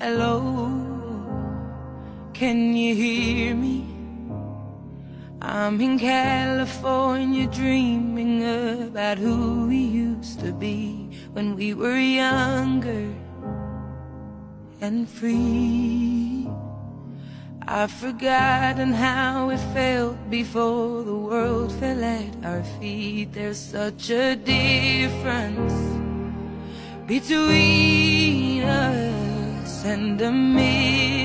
Hello, can you hear me? I'm in California dreaming about who we used to be when we were younger and free. I've forgotten how it felt before the world fell at our feet. There's such a difference between us and a million.